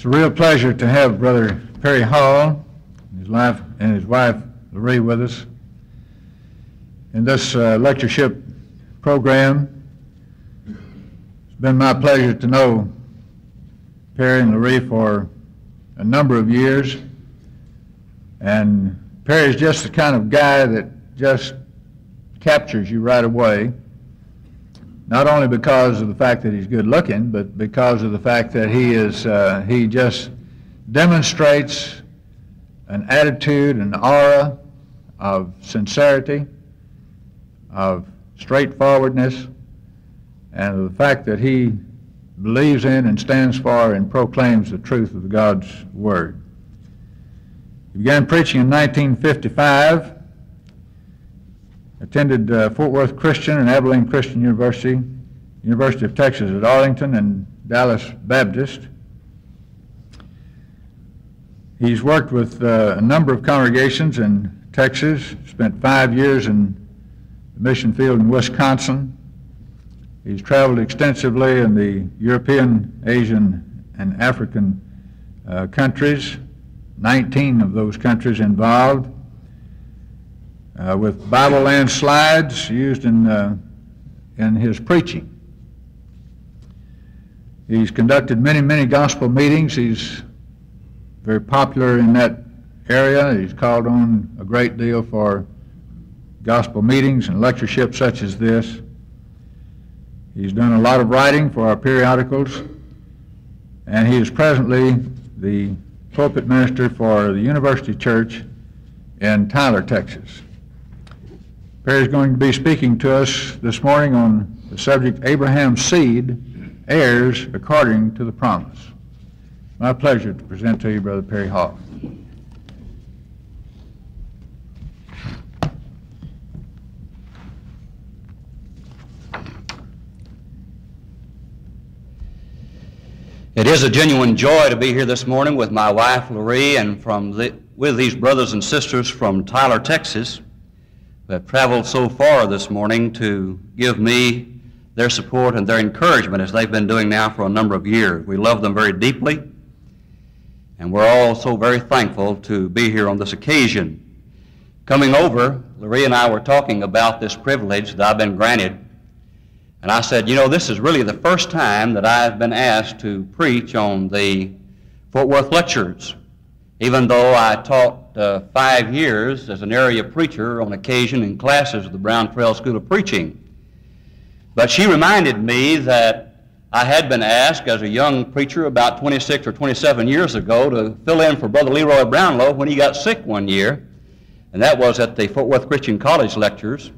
It's a real pleasure to have Brother Perry Hall and his wife, and his wife Loree with us in this uh, lectureship program. It's been my pleasure to know Perry and Loree for a number of years. And Perry's just the kind of guy that just captures you right away not only because of the fact that he's good looking, but because of the fact that he is uh, he just demonstrates an attitude, an aura of sincerity, of straightforwardness, and the fact that he believes in and stands for and proclaims the truth of God's Word. He began preaching in 1955 attended uh, Fort Worth Christian and Abilene Christian University, University of Texas at Arlington, and Dallas Baptist. He's worked with uh, a number of congregations in Texas, spent five years in the mission field in Wisconsin. He's traveled extensively in the European, Asian, and African uh, countries, 19 of those countries involved uh, with Bible Land slides used in, uh, in his preaching. He's conducted many, many gospel meetings. He's very popular in that area. He's called on a great deal for gospel meetings and lectureships such as this. He's done a lot of writing for our periodicals, and he is presently the pulpit minister for the University Church in Tyler, Texas. Perry is going to be speaking to us this morning on the subject Abraham's seed, heirs according to the promise. My pleasure to present to you Brother Perry Hall. It is a genuine joy to be here this morning with my wife, Loree, and from the, with these brothers and sisters from Tyler, Texas have traveled so far this morning to give me their support and their encouragement as they've been doing now for a number of years. We love them very deeply, and we're all so very thankful to be here on this occasion. Coming over, Loree and I were talking about this privilege that I've been granted, and I said, you know, this is really the first time that I've been asked to preach on the Fort Worth lectures, even though I taught uh, five years as an area preacher on occasion in classes of the Brown Trail School of Preaching. But she reminded me that I had been asked as a young preacher about 26 or 27 years ago to fill in for Brother Leroy Brownlow when he got sick one year, and that was at the Fort Worth Christian College lectures.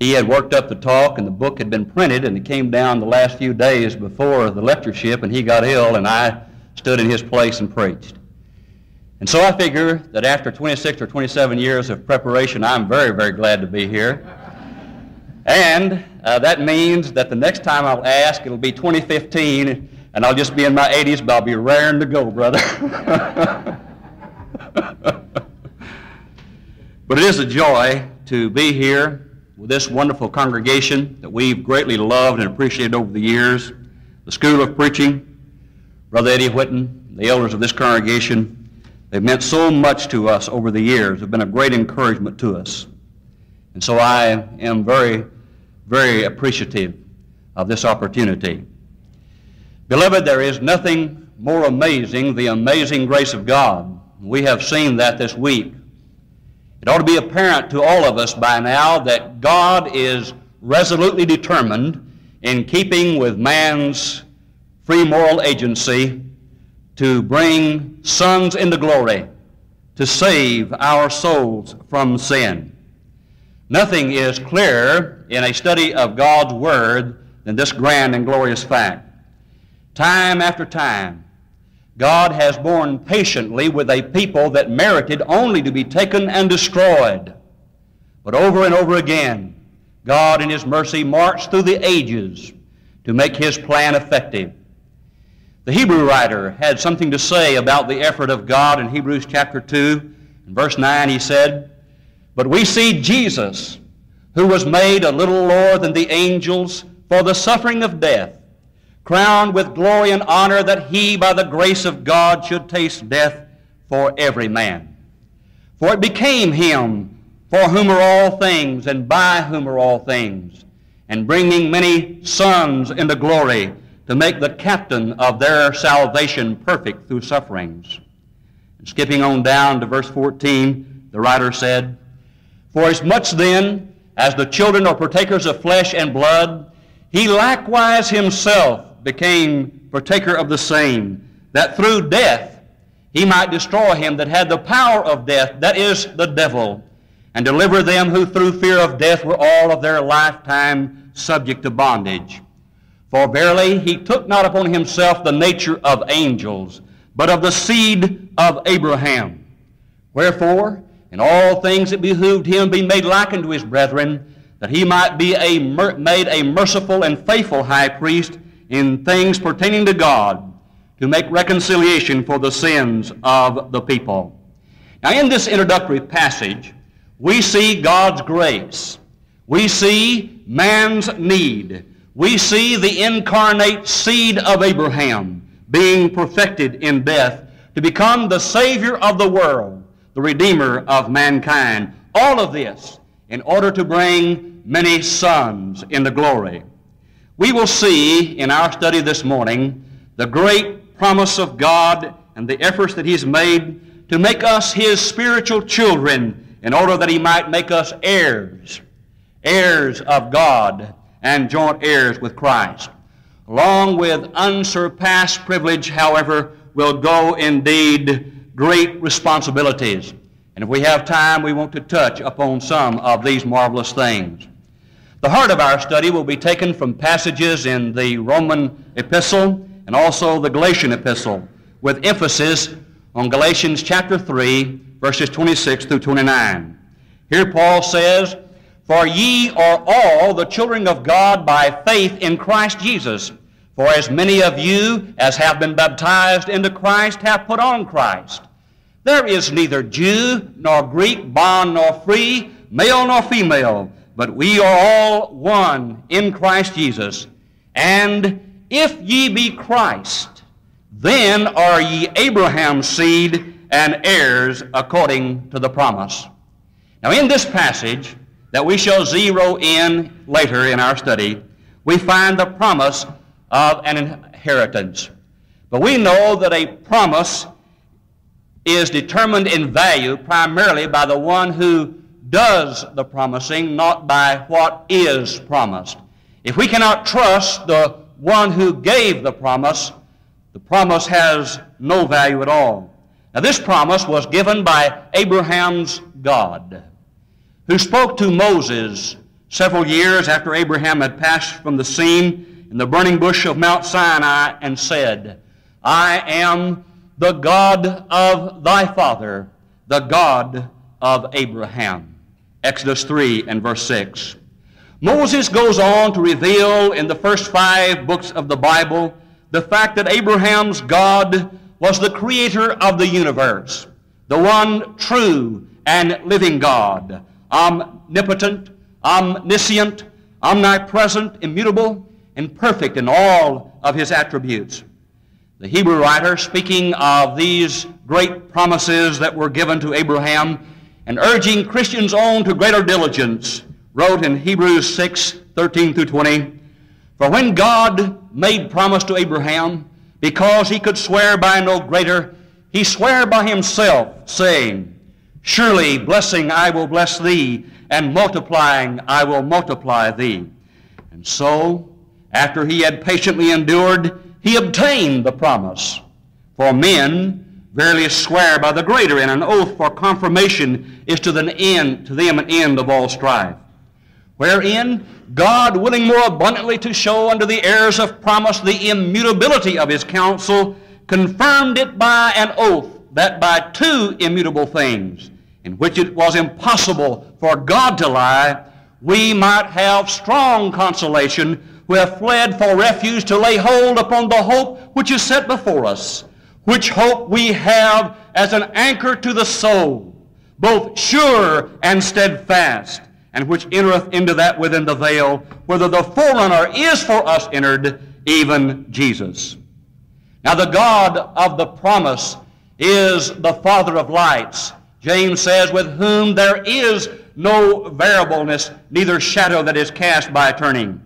He had worked up the talk, and the book had been printed, and it came down the last few days before the lectureship, and he got ill, and I stood in his place and preached. And so I figure that after 26 or 27 years of preparation, I'm very, very glad to be here. And uh, that means that the next time I'll ask, it'll be 2015, and I'll just be in my 80s, but I'll be raring to go, brother. but it is a joy to be here with this wonderful congregation that we've greatly loved and appreciated over the years, the School of Preaching, Brother Eddie Whitten, the elders of this congregation, They've meant so much to us over the years. They've been a great encouragement to us. And so I am very, very appreciative of this opportunity. Beloved, there is nothing more amazing, the amazing grace of God. We have seen that this week. It ought to be apparent to all of us by now that God is resolutely determined in keeping with man's free moral agency to bring sons into glory, to save our souls from sin. Nothing is clearer in a study of God's Word than this grand and glorious fact. Time after time, God has borne patiently with a people that merited only to be taken and destroyed. But over and over again, God in His mercy marched through the ages to make His plan effective. The Hebrew writer had something to say about the effort of God in Hebrews chapter 2. In verse 9, he said, But we see Jesus, who was made a little lower than the angels for the suffering of death, crowned with glory and honor that he, by the grace of God, should taste death for every man. For it became him for whom are all things and by whom are all things, and bringing many sons into glory to make the captain of their salvation perfect through sufferings. And skipping on down to verse 14, the writer said, For as much then as the children are partakers of flesh and blood, he likewise himself became partaker of the same, that through death he might destroy him that had the power of death, that is, the devil, and deliver them who through fear of death were all of their lifetime subject to bondage. For verily he took not upon himself the nature of angels, but of the seed of Abraham. Wherefore, in all things it behooved him be made like unto his brethren, that he might be a made a merciful and faithful high priest in things pertaining to God to make reconciliation for the sins of the people. Now, in this introductory passage, we see God's grace. We see man's need. We see the incarnate seed of Abraham being perfected in death to become the Savior of the world, the Redeemer of mankind. All of this in order to bring many sons into glory we will see in our study this morning the great promise of God and the efforts that He's made to make us His spiritual children in order that He might make us heirs, heirs of God and joint heirs with Christ. Along with unsurpassed privilege, however, will go indeed great responsibilities. And if we have time, we want to touch upon some of these marvelous things. The heart of our study will be taken from passages in the Roman epistle and also the Galatian epistle, with emphasis on Galatians chapter 3, verses 26 through 29. Here Paul says, For ye are all the children of God by faith in Christ Jesus. For as many of you as have been baptized into Christ have put on Christ. There is neither Jew nor Greek, bond nor free, male nor female but we are all one in Christ Jesus. And if ye be Christ, then are ye Abraham's seed and heirs according to the promise. Now, in this passage that we shall zero in later in our study, we find the promise of an inheritance. But we know that a promise is determined in value primarily by the one who does the promising, not by what is promised. If we cannot trust the one who gave the promise, the promise has no value at all. Now, this promise was given by Abraham's God, who spoke to Moses several years after Abraham had passed from the scene in the burning bush of Mount Sinai and said, I am the God of thy father, the God of Abraham. Exodus 3 and verse 6. Moses goes on to reveal in the first five books of the Bible the fact that Abraham's God was the creator of the universe, the one true and living God, omnipotent, omniscient, omnipresent, immutable, and perfect in all of his attributes. The Hebrew writer, speaking of these great promises that were given to Abraham, and urging Christians on to greater diligence, wrote in Hebrews 6 13 through 20 For when God made promise to Abraham, because he could swear by no greater, he sware by himself, saying, Surely blessing I will bless thee, and multiplying I will multiply thee. And so, after he had patiently endured, he obtained the promise. For men verily swear by the greater, and an oath for confirmation is to, the end, to them an end of all strife. Wherein God, willing more abundantly to show unto the heirs of promise the immutability of his counsel, confirmed it by an oath, that by two immutable things, in which it was impossible for God to lie, we might have strong consolation who have fled for refuge to lay hold upon the hope which is set before us which hope we have as an anchor to the soul, both sure and steadfast, and which entereth into that within the veil, whether the forerunner is for us entered, even Jesus. Now, the God of the promise is the Father of lights. James says, with whom there is no variableness, neither shadow that is cast by turning.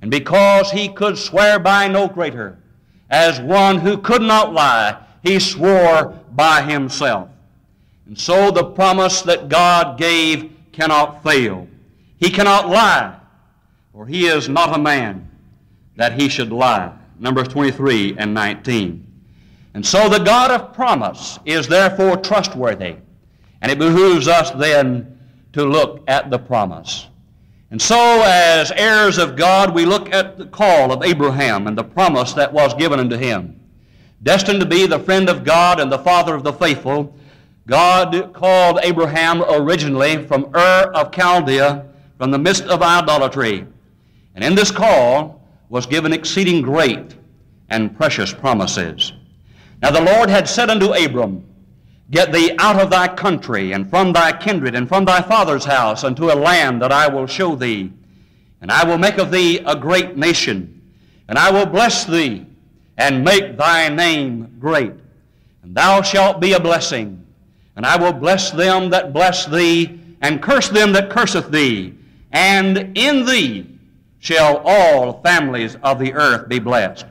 And because he could swear by no greater, as one who could not lie, he swore by himself. And so the promise that God gave cannot fail. He cannot lie, for he is not a man that he should lie. Numbers 23 and 19. And so the God of promise is therefore trustworthy. And it behooves us then to look at the promise. And so, as heirs of God, we look at the call of Abraham and the promise that was given unto him. Destined to be the friend of God and the father of the faithful, God called Abraham originally from Ur of Chaldea, from the midst of idolatry. And in this call was given exceeding great and precious promises. Now the Lord had said unto Abram, Get thee out of thy country, and from thy kindred, and from thy father's house, unto a land that I will show thee. And I will make of thee a great nation, and I will bless thee, and make thy name great. And thou shalt be a blessing. And I will bless them that bless thee, and curse them that curseth thee. And in thee shall all families of the earth be blessed.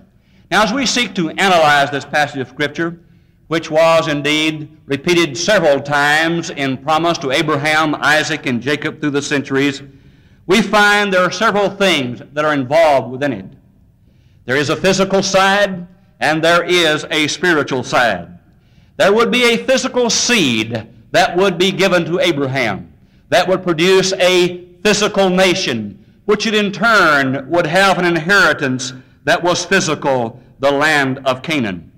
Now, as we seek to analyze this passage of Scripture, which was indeed repeated several times in promise to Abraham, Isaac, and Jacob through the centuries, we find there are several things that are involved within it. There is a physical side, and there is a spiritual side. There would be a physical seed that would be given to Abraham that would produce a physical nation, which in turn would have an inheritance that was physical, the land of Canaan.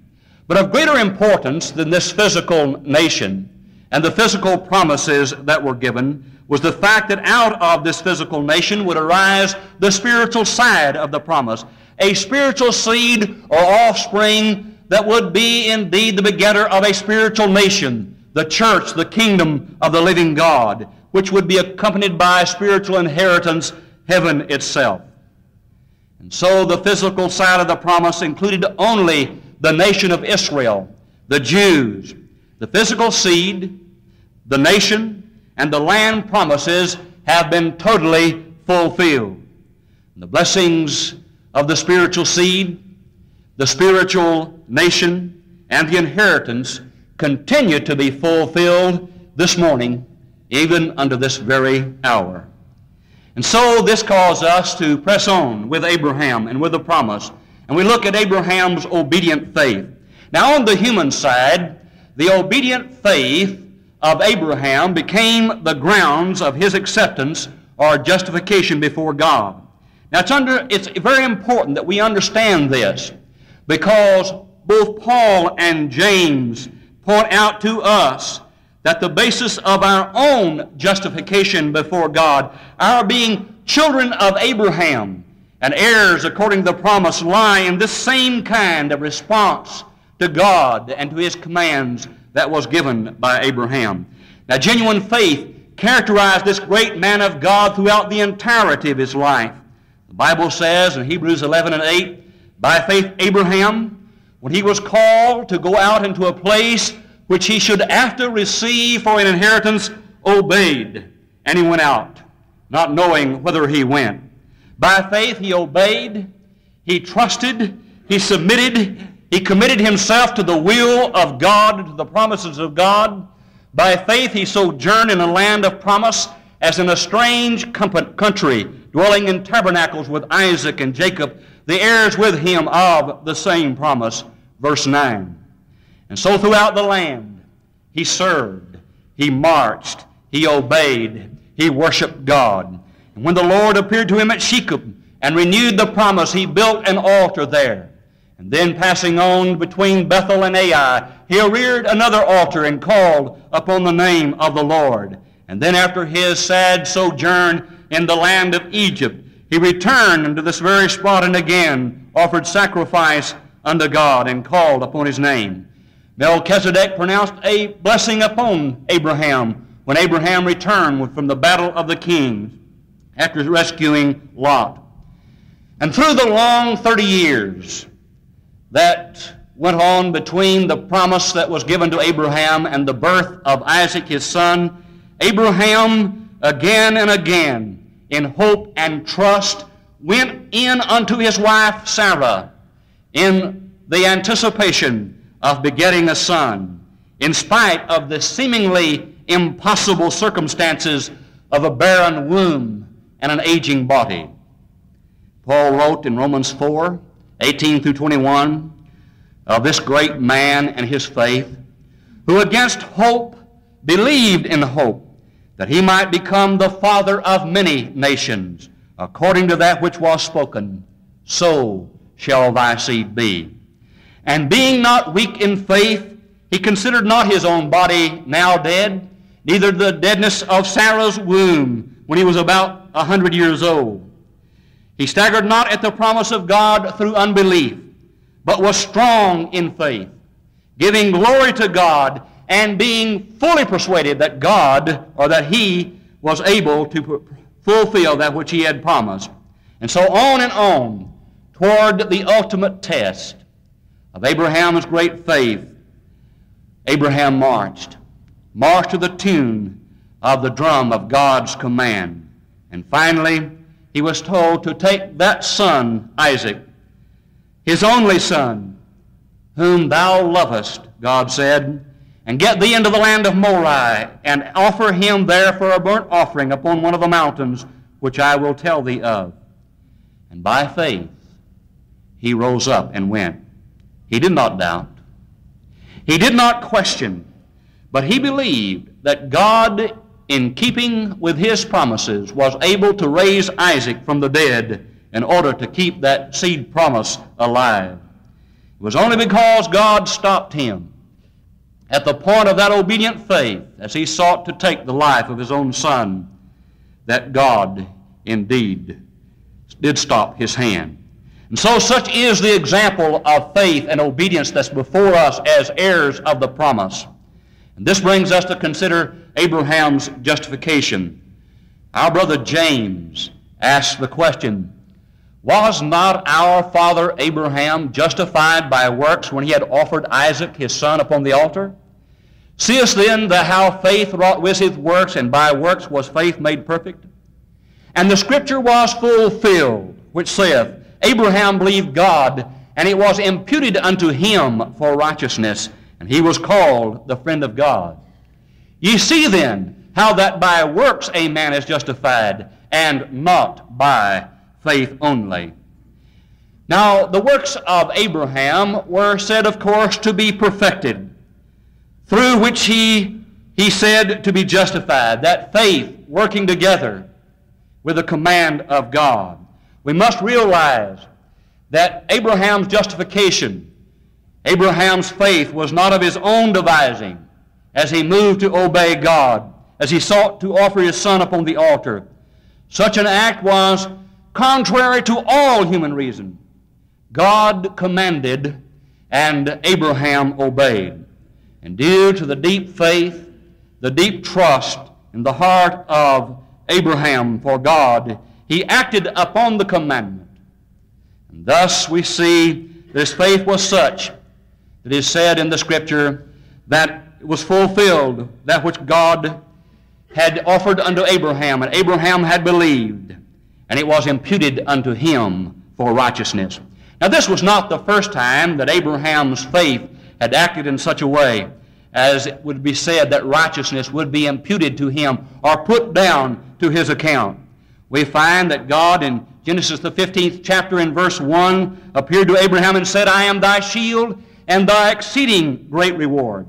But of greater importance than this physical nation and the physical promises that were given was the fact that out of this physical nation would arise the spiritual side of the promise, a spiritual seed or offspring that would be indeed the begetter of a spiritual nation, the church, the kingdom of the living God, which would be accompanied by a spiritual inheritance, heaven itself. And so the physical side of the promise included only the nation of Israel, the Jews, the physical seed, the nation, and the land promises have been totally fulfilled. The blessings of the spiritual seed, the spiritual nation, and the inheritance continue to be fulfilled this morning, even unto this very hour. And so this calls us to press on with Abraham and with the promise and we look at Abraham's obedient faith. Now, on the human side, the obedient faith of Abraham became the grounds of his acceptance or justification before God. Now, it's, under, it's very important that we understand this because both Paul and James point out to us that the basis of our own justification before God, our being children of Abraham, and heirs according to the promise lie in this same kind of response to God and to His commands that was given by Abraham. Now, genuine faith characterized this great man of God throughout the entirety of his life. The Bible says in Hebrews 11 and 8, by faith Abraham, when he was called to go out into a place which he should after receive for an inheritance, obeyed. And he went out, not knowing whither he went. By faith, he obeyed, he trusted, he submitted, he committed himself to the will of God, to the promises of God. By faith, he sojourned in a land of promise as in a strange country, dwelling in tabernacles with Isaac and Jacob, the heirs with him of the same promise. Verse 9. And so throughout the land, he served, he marched, he obeyed, he worshiped God. And when the Lord appeared to him at Shechem and renewed the promise, he built an altar there. And then passing on between Bethel and Ai, he reared another altar and called upon the name of the Lord. And then after his sad sojourn in the land of Egypt, he returned unto this very spot and again offered sacrifice unto God and called upon his name. Melchizedek pronounced a blessing upon Abraham when Abraham returned from the battle of the kings after rescuing Lot. And through the long 30 years that went on between the promise that was given to Abraham and the birth of Isaac his son, Abraham again and again, in hope and trust, went in unto his wife Sarah in the anticipation of begetting a son, in spite of the seemingly impossible circumstances of a barren womb and an aging body. Paul wrote in Romans 4 18 through 21 of this great man and his faith, who against hope believed in hope that he might become the father of many nations, according to that which was spoken, so shall thy seed be. And being not weak in faith, he considered not his own body now dead, neither the deadness of Sarah's womb when he was about a hundred years old. He staggered not at the promise of God through unbelief, but was strong in faith, giving glory to God and being fully persuaded that God or that he was able to fulfill that which he had promised. And so on and on toward the ultimate test of Abraham's great faith, Abraham marched, marched to the tune of the drum of God's command. And finally, he was told to take that son, Isaac, his only son, whom thou lovest, God said, and get thee into the land of Moriah, and offer him there for a burnt offering upon one of the mountains which I will tell thee of. And by faith he rose up and went. He did not doubt. He did not question, but he believed that God, in keeping with his promises, was able to raise Isaac from the dead in order to keep that seed promise alive. It was only because God stopped him at the point of that obedient faith as he sought to take the life of his own son that God indeed did stop his hand. And so such is the example of faith and obedience that's before us as heirs of the promise. And this brings us to consider Abraham's justification. Our brother James asked the question, was not our father Abraham justified by works when he had offered Isaac his son upon the altar? Seest then the how faith wrought with his works, and by works was faith made perfect? And the scripture was fulfilled, which saith, Abraham believed God, and it was imputed unto him for righteousness, and he was called the friend of God. Ye see then how that by works a man is justified, and not by faith only. Now, the works of Abraham were said, of course, to be perfected, through which he, he said to be justified, that faith working together with the command of God. We must realize that Abraham's justification, Abraham's faith, was not of his own devising as he moved to obey God, as he sought to offer his son upon the altar. Such an act was contrary to all human reason. God commanded, and Abraham obeyed. And due to the deep faith, the deep trust in the heart of Abraham for God, he acted upon the commandment. And thus we see that his faith was such that is said in the Scripture that it was fulfilled that which God had offered unto Abraham, and Abraham had believed and it was imputed unto him for righteousness. Now, this was not the first time that Abraham's faith had acted in such a way as it would be said that righteousness would be imputed to him or put down to his account. We find that God in Genesis the 15th chapter in verse 1 appeared to Abraham and said, I am thy shield and thy exceeding great reward.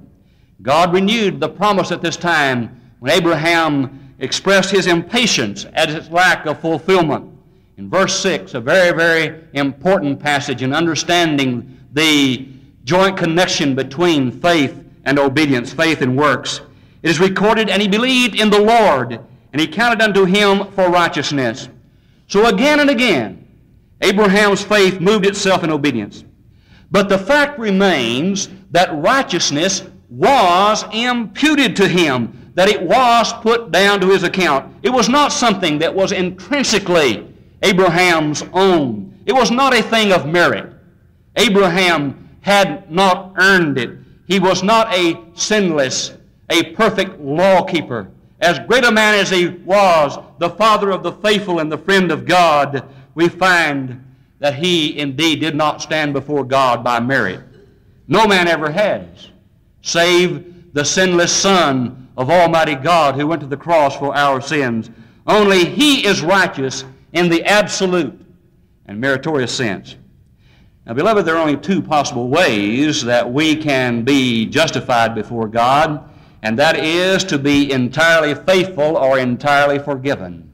God renewed the promise at this time when Abraham expressed his impatience at its lack of fulfillment. In verse 6, a very, very important passage in understanding the joint connection between faith and obedience, faith and works. It is recorded, and he believed in the Lord, and he counted unto him for righteousness. So again and again, Abraham's faith moved itself in obedience. But the fact remains that righteousness was imputed to him that it was put down to his account. It was not something that was intrinsically Abraham's own, It was not a thing of merit. Abraham had not earned it. He was not a sinless, a perfect lawkeeper. As great a man as he was, the father of the faithful and the friend of God, we find that he indeed did not stand before God by merit. No man ever has, save the sinless Son of Almighty God who went to the cross for our sins. Only he is righteous in the absolute and meritorious sense. Now, beloved, there are only two possible ways that we can be justified before God, and that is to be entirely faithful or entirely forgiven.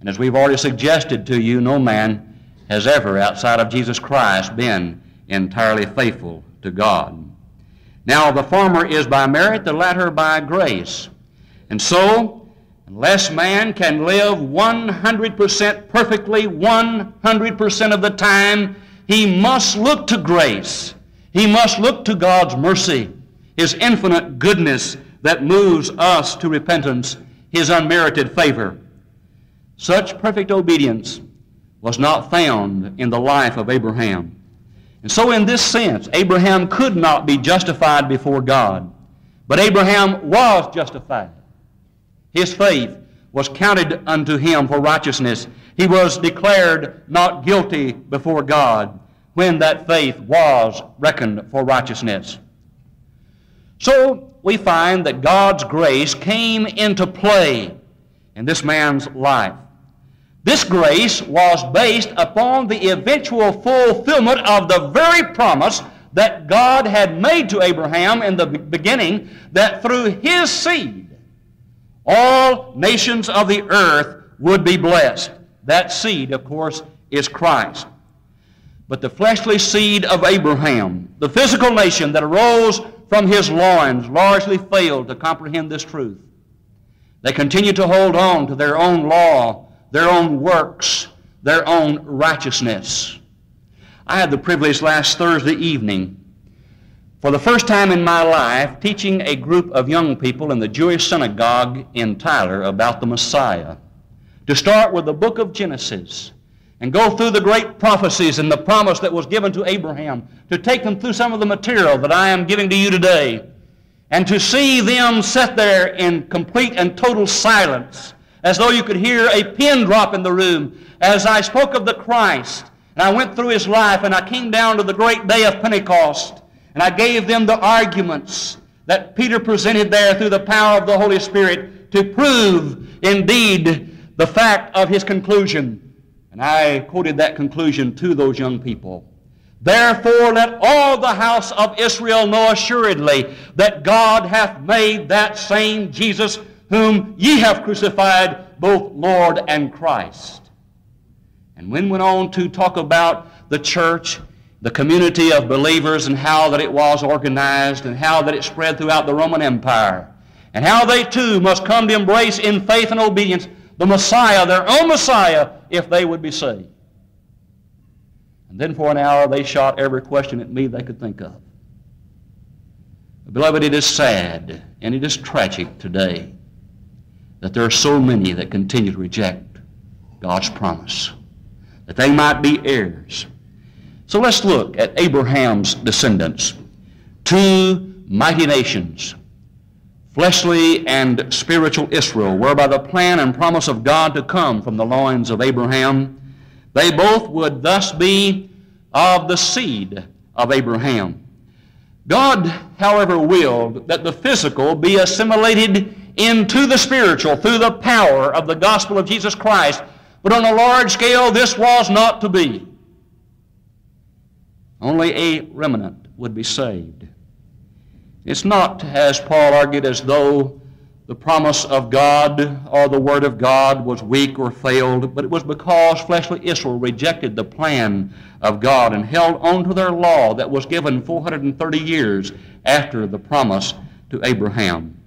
And as we've already suggested to you, no man has ever, outside of Jesus Christ, been entirely faithful to God. Now, the former is by merit, the latter by grace. And so, unless man can live 100% perfectly 100% of the time, he must look to grace. He must look to God's mercy, His infinite goodness that moves us to repentance, His unmerited favor. Such perfect obedience was not found in the life of Abraham. And so, in this sense, Abraham could not be justified before God. But Abraham was justified. His faith was counted unto him for righteousness. He was declared not guilty before God when that faith was reckoned for righteousness. So we find that God's grace came into play in this man's life. This grace was based upon the eventual fulfillment of the very promise that God had made to Abraham in the beginning that through his seed all nations of the earth would be blessed. That seed, of course, is Christ. But the fleshly seed of Abraham, the physical nation that arose from his loins, largely failed to comprehend this truth. They continued to hold on to their own law their own works, their own righteousness. I had the privilege last Thursday evening, for the first time in my life, teaching a group of young people in the Jewish synagogue in Tyler about the Messiah. To start with the book of Genesis and go through the great prophecies and the promise that was given to Abraham, to take them through some of the material that I am giving to you today, and to see them sit there in complete and total silence as though you could hear a pin drop in the room as I spoke of the Christ. And I went through his life and I came down to the great day of Pentecost and I gave them the arguments that Peter presented there through the power of the Holy Spirit to prove indeed the fact of his conclusion. And I quoted that conclusion to those young people. Therefore, let all the house of Israel know assuredly that God hath made that same Jesus whom ye have crucified, both Lord and Christ. And when went on to talk about the church, the community of believers, and how that it was organized, and how that it spread throughout the Roman Empire, and how they too must come to embrace in faith and obedience the Messiah, their own Messiah, if they would be saved. And then for an hour they shot every question at me they could think of. Beloved, it is sad and it is tragic today that there are so many that continue to reject God's promise, that they might be heirs. So let's look at Abraham's descendants, two mighty nations, fleshly and spiritual Israel, whereby the plan and promise of God to come from the loins of Abraham, they both would thus be of the seed of Abraham. God, however, willed that the physical be assimilated into the spiritual through the power of the gospel of Jesus Christ. But on a large scale, this was not to be. Only a remnant would be saved. It's not, as Paul argued, as though the promise of God or the Word of God was weak or failed, but it was because fleshly Israel rejected the plan of God and held on to their law that was given 430 years after the promise to Abraham.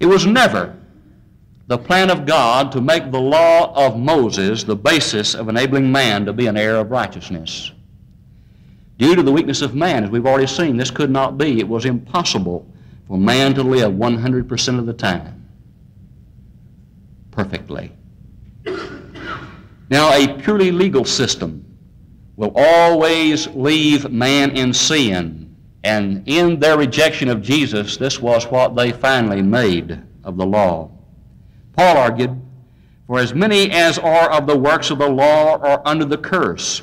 It was never the plan of God to make the law of Moses the basis of enabling man to be an heir of righteousness. Due to the weakness of man, as we've already seen, this could not be. It was impossible for man to live 100% of the time perfectly. Now, a purely legal system will always leave man in sin, and in their rejection of Jesus, this was what they finally made of the law. Paul argued, For as many as are of the works of the law are under the curse.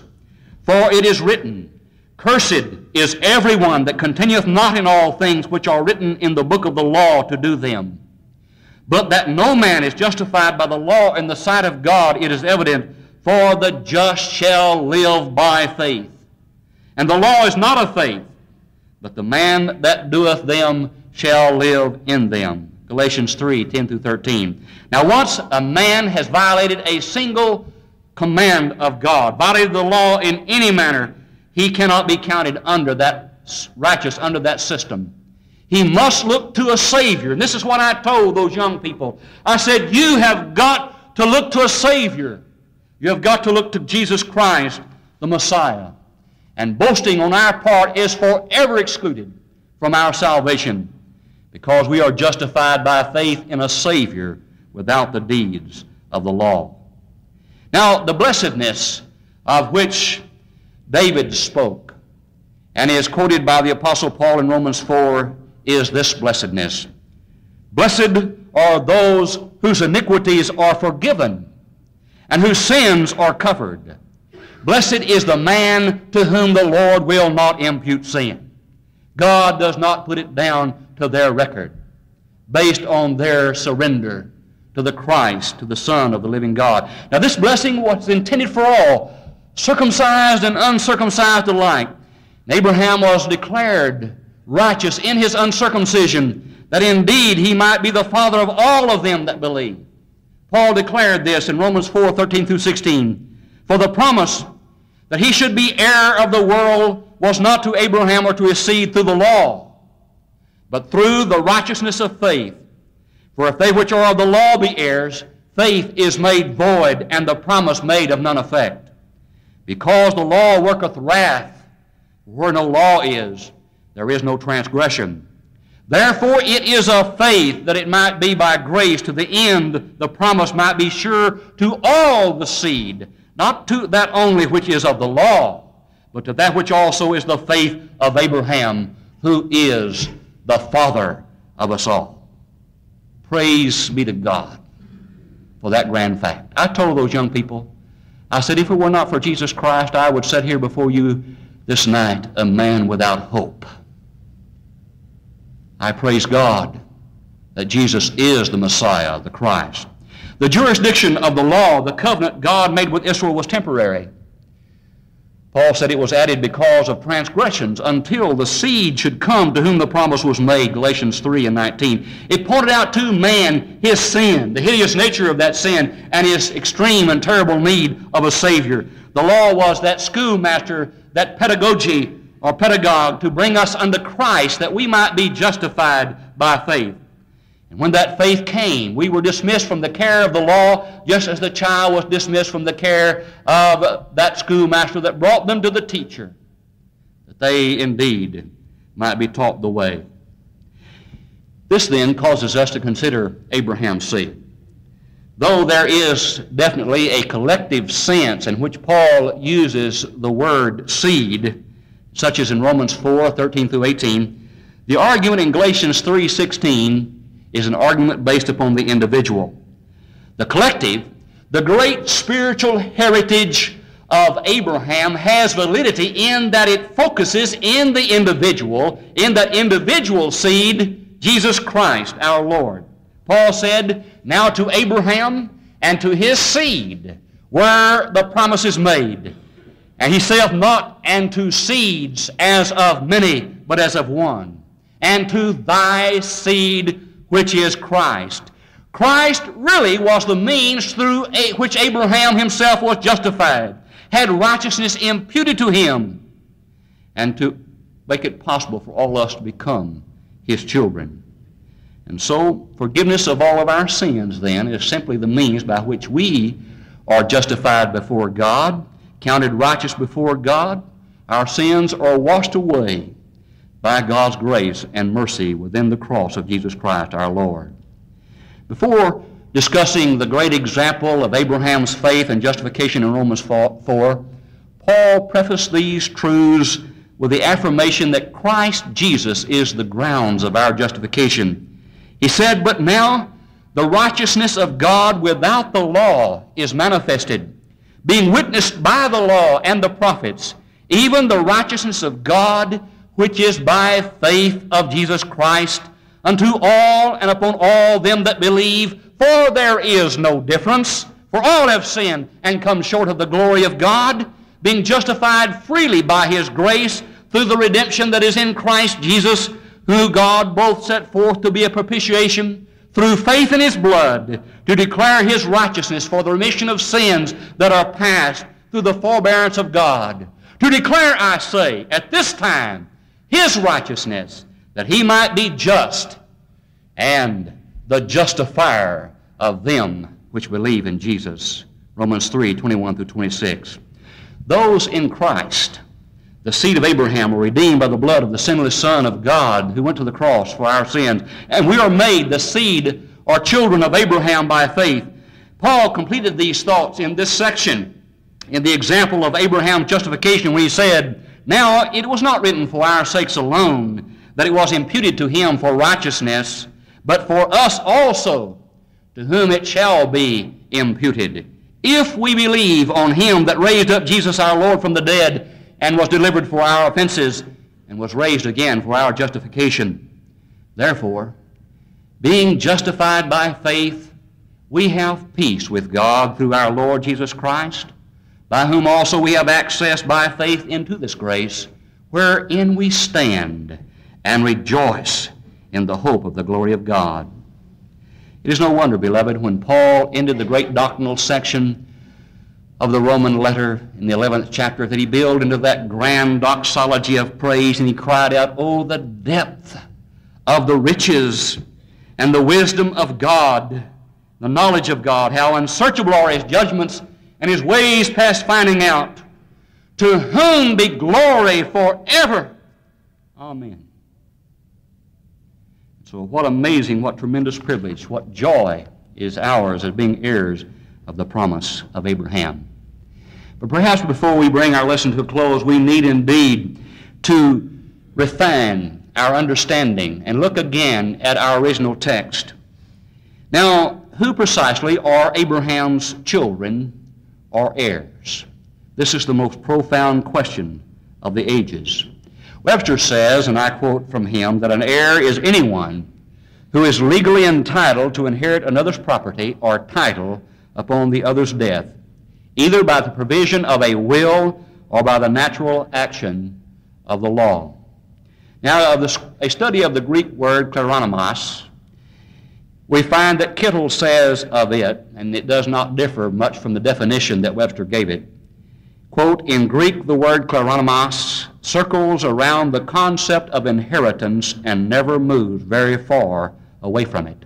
For it is written, Cursed is everyone that continueth not in all things which are written in the book of the law to do them. But that no man is justified by the law in the sight of God, it is evident, for the just shall live by faith. And the law is not of faith, but the man that doeth them shall live in them. Galatians 3 10 through 13. Now, once a man has violated a single command of God, violated the law in any manner, he cannot be counted under that righteous, under that system. He must look to a Savior. And this is what I told those young people. I said, You have got to look to a Savior. You have got to look to Jesus Christ, the Messiah. And boasting on our part is forever excluded from our salvation because we are justified by faith in a Savior without the deeds of the law. Now, the blessedness of which David spoke and is quoted by the Apostle Paul in Romans 4 is this blessedness. Blessed are those whose iniquities are forgiven and whose sins are covered. Blessed is the man to whom the Lord will not impute sin. God does not put it down to their record based on their surrender to the Christ, to the Son of the living God. Now, this blessing was intended for all, circumcised and uncircumcised alike. And Abraham was declared righteous in his uncircumcision, that indeed he might be the father of all of them that believe. Paul declared this in Romans 4 13 through 16. For the promise that he should be heir of the world was not to Abraham or to his seed through the law, but through the righteousness of faith. For if they which are of the law be heirs, faith is made void, and the promise made of none effect. Because the law worketh wrath, where no law is, there is no transgression. Therefore it is of faith that it might be by grace to the end the promise might be sure to all the seed, not to that only which is of the law, but to that which also is the faith of Abraham, who is the father of us all. Praise be to God for that grand fact. I told those young people, I said, if it were not for Jesus Christ, I would sit here before you this night a man without hope. I praise God that Jesus is the Messiah, the Christ. The jurisdiction of the law, the covenant God made with Israel was temporary. Paul said it was added because of transgressions until the seed should come to whom the promise was made, Galatians 3 and 19. It pointed out to man his sin, the hideous nature of that sin, and his extreme and terrible need of a Savior. The law was that schoolmaster, that pedagogy or pedagogue to bring us unto Christ that we might be justified by faith. And when that faith came, we were dismissed from the care of the law, just as the child was dismissed from the care of that schoolmaster that brought them to the teacher, that they indeed might be taught the way. This then causes us to consider Abraham's seed. Though there is definitely a collective sense in which Paul uses the word seed, such as in Romans 4 13 through 18, the argument in Galatians 3 16 is an argument based upon the individual. The collective, the great spiritual heritage of Abraham has validity in that it focuses in the individual, in that individual seed, Jesus Christ our Lord. Paul said, Now to Abraham and to his seed were the promises made. And he saith not, and to seeds as of many, but as of one. And to thy seed which is Christ. Christ really was the means through a, which Abraham himself was justified, had righteousness imputed to him, and to make it possible for all us to become his children. And so, forgiveness of all of our sins, then, is simply the means by which we are justified before God, counted righteous before God. Our sins are washed away by God's grace and mercy within the cross of Jesus Christ our Lord. Before discussing the great example of Abraham's faith and justification in Romans 4, Paul prefaced these truths with the affirmation that Christ Jesus is the grounds of our justification. He said, But now the righteousness of God without the law is manifested, being witnessed by the law and the prophets, even the righteousness of God which is by faith of Jesus Christ unto all and upon all them that believe, for there is no difference. For all have sinned and come short of the glory of God, being justified freely by His grace through the redemption that is in Christ Jesus, who God both set forth to be a propitiation through faith in His blood, to declare His righteousness for the remission of sins that are past through the forbearance of God. To declare, I say, at this time, His righteousness, that He might be just and the justifier of them which believe in Jesus. Romans 3 21 through 26. Those in Christ, the seed of Abraham, were redeemed by the blood of the sinless Son of God who went to the cross for our sins. And we are made the seed or children of Abraham by faith. Paul completed these thoughts in this section in the example of Abraham's justification when he said, Now it was not written for our sakes alone that it was imputed to him for righteousness but for us also, to whom it shall be imputed. If we believe on him that raised up Jesus our Lord from the dead, and was delivered for our offenses, and was raised again for our justification. Therefore, being justified by faith, we have peace with God through our Lord Jesus Christ, by whom also we have access by faith into this grace, wherein we stand and rejoice in the hope of the glory of God. It is no wonder, beloved, when Paul ended the great doctrinal section of the Roman letter in the 11th chapter that he built into that grand doxology of praise and he cried out, Oh, the depth of the riches and the wisdom of God, the knowledge of God, how unsearchable are his judgments and his ways past finding out. To whom be glory forever. Amen. So, what amazing, what tremendous privilege, what joy is ours as being heirs of the promise of Abraham. But perhaps before we bring our lesson to a close, we need indeed to refine our understanding and look again at our original text. Now, who precisely are Abraham's children or heirs? This is the most profound question of the ages. Webster says, and I quote from him, that an heir is anyone who is legally entitled to inherit another's property or title upon the other's death, either by the provision of a will or by the natural action of the law. Now, a study of the Greek word kleronomos, we find that Kittel says of it, and it does not differ much from the definition that Webster gave it, quote, in Greek the word kleronomos circles around the concept of inheritance and never moves very far away from it.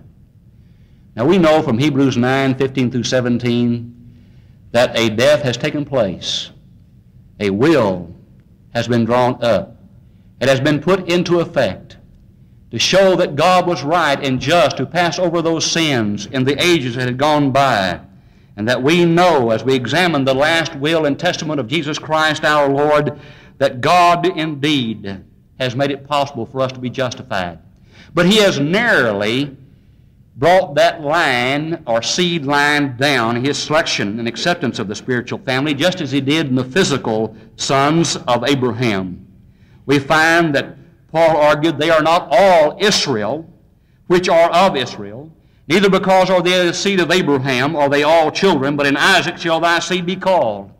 Now we know from Hebrews 9, 15 through 17 that a death has taken place. A will has been drawn up. It has been put into effect to show that God was right and just to pass over those sins in the ages that had gone by and that we know as we examine the last will and testament of Jesus Christ our Lord that God indeed has made it possible for us to be justified. But He has narrowly brought that line or seed line down, His selection and acceptance of the spiritual family, just as He did in the physical sons of Abraham. We find that Paul argued they are not all Israel, which are of Israel, neither because are they the seed of Abraham, are they all children, but in Isaac shall thy seed be called.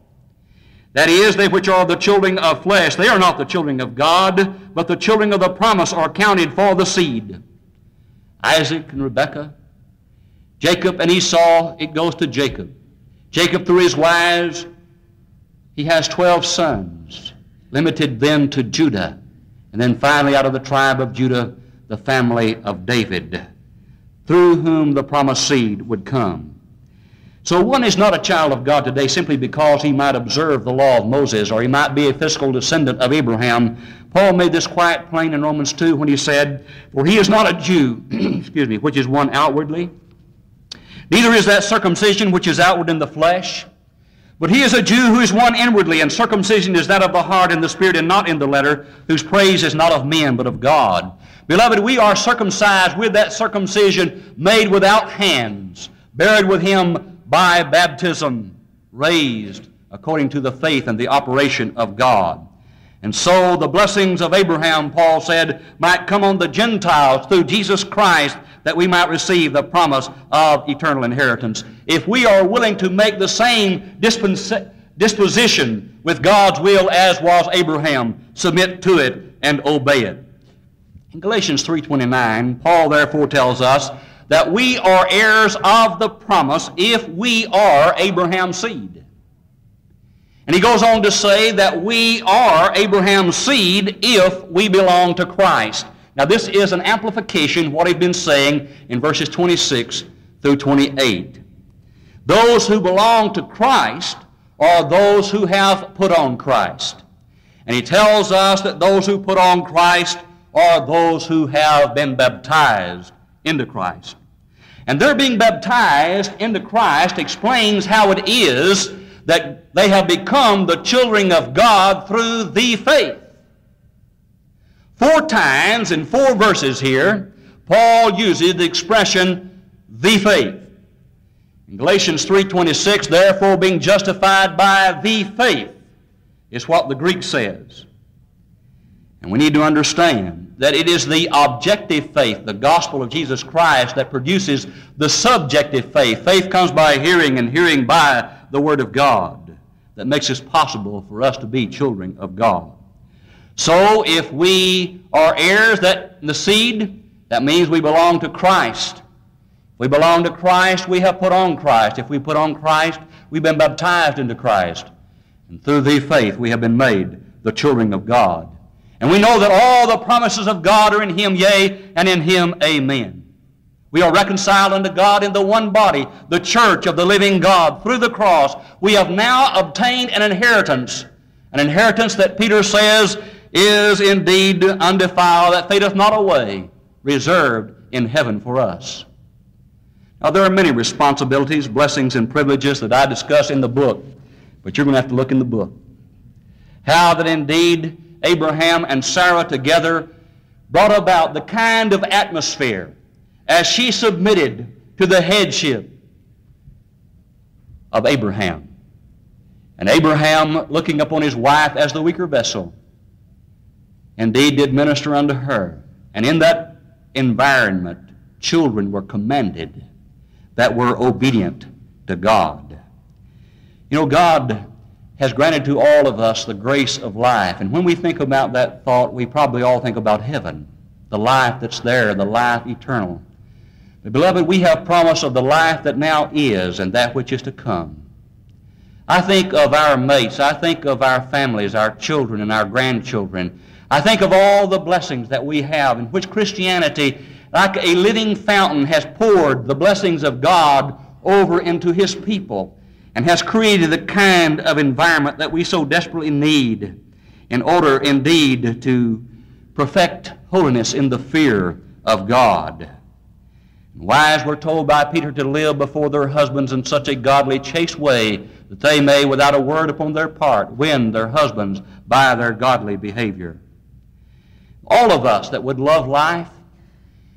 That is, they which are the children of flesh, they are not the children of God, but the children of the promise are counted for the seed. Isaac and Rebekah, Jacob and Esau, it goes to Jacob. Jacob, through his wives, he has 12 sons, limited then to Judah. And then finally, out of the tribe of Judah, the family of David, through whom the promised seed would come. So one is not a child of God today simply because he might observe the law of Moses or he might be a physical descendant of Abraham. Paul made this quite plain in Romans 2 when he said, For he is not a Jew, excuse me, which is one outwardly, Neither is that circumcision which is outward in the flesh, but he is a Jew who is one inwardly, and circumcision is that of the heart and the spirit, and not in the letter, whose praise is not of men, but of God. Beloved, we are circumcised with that circumcision made without hands, buried with him by baptism, raised according to the faith and the operation of God. And so the blessings of Abraham, Paul said, might come on the Gentiles through Jesus Christ that we might receive the promise of eternal inheritance. If we are willing to make the same disposition with God's will as was Abraham, submit to it and obey it. In Galatians 3:29, Paul therefore tells us that we are heirs of the promise if we are Abraham's seed. And he goes on to say that we are Abraham's seed if we belong to Christ. Now, this is an amplification of what he's been saying in verses 26 through 28. Those who belong to Christ are those who have put on Christ. And he tells us that those who put on Christ are those who have been baptized into Christ. And their being baptized into Christ explains how it is that they have become the children of God through the faith. Four times in four verses here, Paul uses the expression the faith. In Galatians 3:26, therefore being justified by the faith is what the Greek says. And we need to understand that it is the objective faith, the gospel of Jesus Christ, that produces the subjective faith. Faith comes by hearing, and hearing by the Word of God, that makes it possible for us to be children of God. So if we are heirs that the seed, that means we belong to Christ. If we belong to Christ, we have put on Christ. If we put on Christ, we've been baptized into Christ. And through the faith we have been made the children of God. And we know that all the promises of God are in Him, yea, and in Him, amen. We are reconciled unto God in the one body, the church of the living God, through the cross. We have now obtained an inheritance, an inheritance that Peter says is indeed undefiled, that fadeth not away, reserved in heaven for us. Now, there are many responsibilities, blessings, and privileges that I discuss in the book, but you're going to have to look in the book. How that indeed Abraham and Sarah together brought about the kind of atmosphere as she submitted to the headship of Abraham. And Abraham, looking upon his wife as the weaker vessel, indeed did minister unto her. And in that environment, children were commanded that were obedient to God. You know, God has granted to all of us the grace of life. And when we think about that thought, we probably all think about heaven, the life that's there, the life eternal. But beloved, we have promise of the life that now is and that which is to come. I think of our mates. I think of our families, our children, and our grandchildren. I think of all the blessings that we have in which Christianity, like a living fountain, has poured the blessings of God over into His people and has created the kind of environment that we so desperately need in order indeed to perfect holiness in the fear of God. Wives were told by Peter to live before their husbands in such a godly, chaste way that they may, without a word upon their part, win their husbands by their godly behavior. All of us that would love life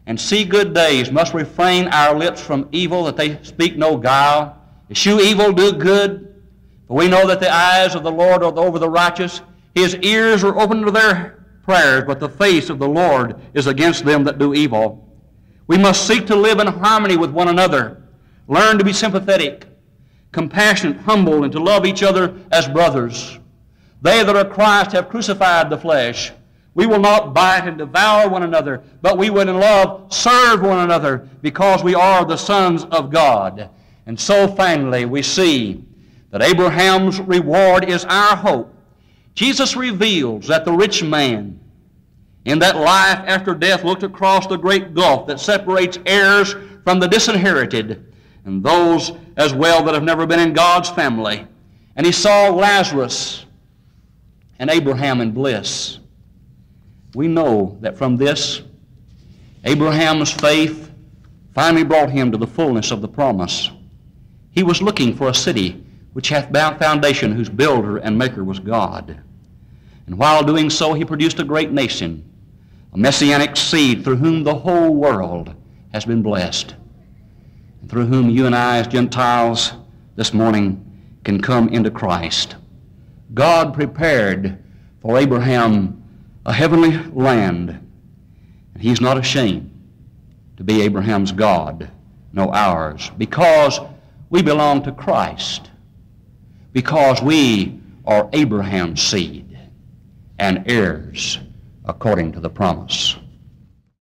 and see good days must refrain our lips from evil, that they speak no guile Eschew evil, do good. For we know that the eyes of the Lord are over the righteous. His ears are open to their prayers, but the face of the Lord is against them that do evil. We must seek to live in harmony with one another. Learn to be sympathetic, compassionate, humble, and to love each other as brothers. They that are Christ have crucified the flesh. We will not bite and devour one another, but we will in love serve one another because we are the sons of God. And so finally, we see that Abraham's reward is our hope. Jesus reveals that the rich man in that life after death looked across the great gulf that separates heirs from the disinherited and those as well that have never been in God's family. And he saw Lazarus and Abraham in bliss. We know that from this, Abraham's faith finally brought him to the fullness of the promise. He was looking for a city which hath foundation, whose builder and maker was God. And while doing so, he produced a great nation, a messianic seed through whom the whole world has been blessed, and through whom you and I, as Gentiles, this morning can come into Christ. God prepared for Abraham a heavenly land, and he's not ashamed to be Abraham's God, no ours, because we belong to Christ, because we are Abraham's seed and heirs according to the promise.